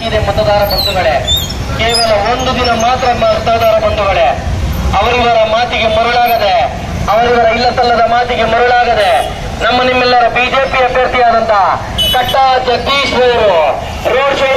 ಹಕ್ಕಿದೆ ಮತದಾರ ಬಂಧುಗಳೇ, ಕೇವಲ ಒಂದು ದಿನ ಮಾತ್ರ ಮತದಾರ ಬಂಧುಗಳೇ, ಅವರಿವರ ಮಾತಿಗೆ ಮರುಳಾಗದೆ, ಅವರಿವರ ಇಲ್ಲಸಲ್ಲದ ಮಾತಿಗೆ ಮರುಳಾಗದೆ, ನಮ್ಮ ನಿಮ್ಮೆಲ್ಲರ ಬಿಜೆಪಿ ಅಭ್ಯರ್ಥಿಯಾದಂತಹ ಕಟ್ಟ ಜಗದೀಶ್ ಅವರು ರೋಡ್ ಶೋ